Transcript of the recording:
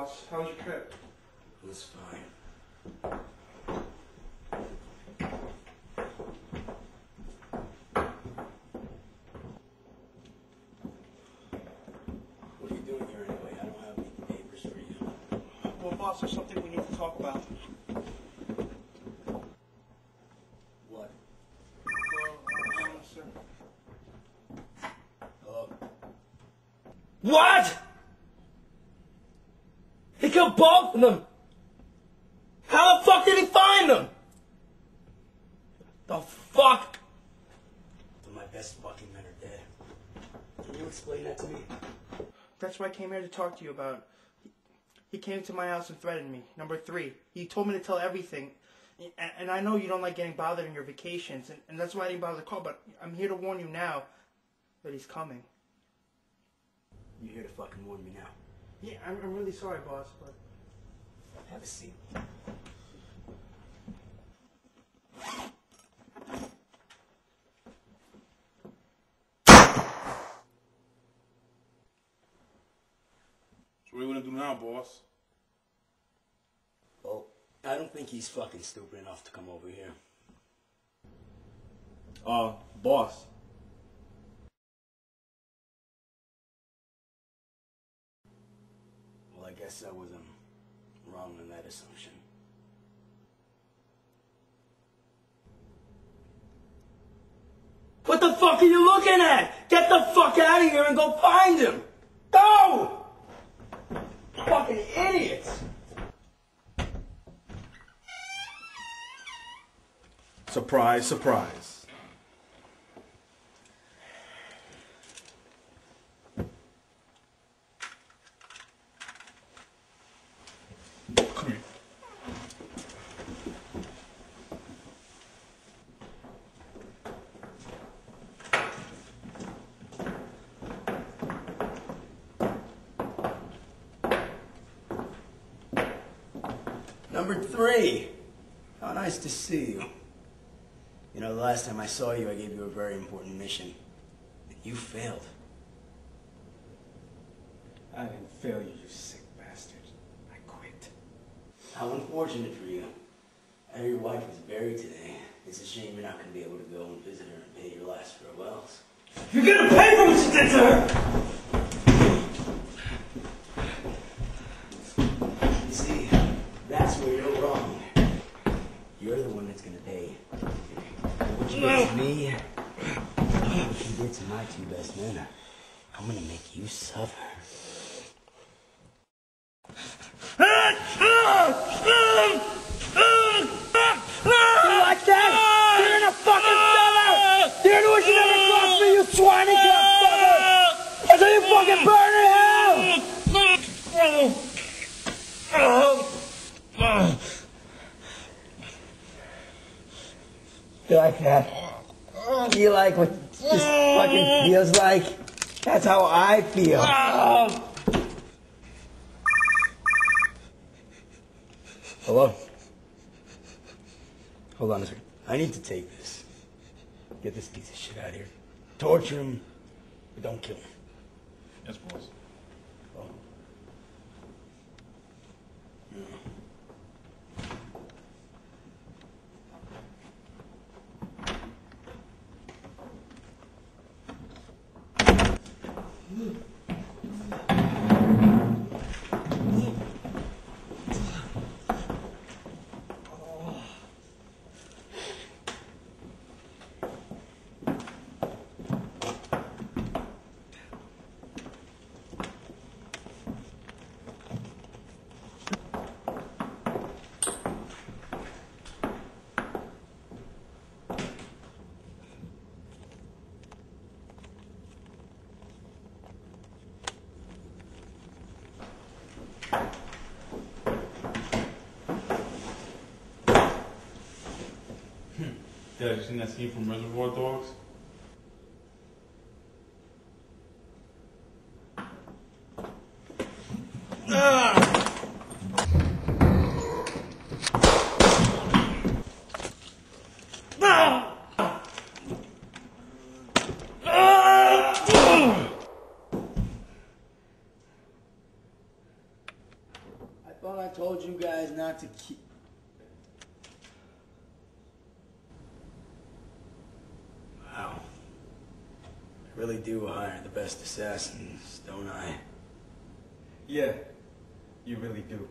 boss. How was your trip? It was fine. What are you doing here anyway? I don't have any papers for you. Well, boss, there's something we need to talk about. What? Well, uh, sir. Hello? What? He killed both of them. How the fuck did he find them? The fuck? So my best fucking men are dead. Can you explain that to me? That's what I came here to talk to you about. He- He came to my house and threatened me. Number three, he told me to tell everything. And, and I know you don't like getting bothered in your vacations, and, and that's why I didn't bother to call, but I'm here to warn you now that he's coming. You're here to fucking warn me now. Yeah, I'm, I'm really sorry, boss, but. Have a seat. So what are you gonna do now, boss? Well, I don't think he's fucking stupid enough to come over here. Uh, boss. Guess I was um, wrong in that assumption. What the fuck are you looking at? Get the fuck out of here and go find him. Go! Fucking idiots. Surprise, surprise. Number three. How nice to see you. You know, the last time I saw you, I gave you a very important mission. You failed. I didn't fail you, you sick bastard. I quit. How unfortunate for you. Know your wife was buried today. It's a shame you're not going to be able to go and visit her and pay your last farewells. You're gonna pay for what you did to her! You see, that's where you're wrong. You're the one that's going to pay. What you did to me, what you did to my two best men, I'm to make you suffer. You like that? You're in a fucking cellar! You're gonna wish you never crossed me, you swine fucker! Until you fucking burn in hell! Like that? You like what this fucking feels like? That's how I feel. Hello? Hold on a second. I need to take this. Get this piece of shit out of here. Torture him, but don't kill him. Yes, boss. Mm. Yeah, you seen that scene from Reservoir Dogs? Ah! Ah! Ah! I thought I told you guys not to keep... Wow. I really do hire the best assassins, don't I? Yeah, you really do.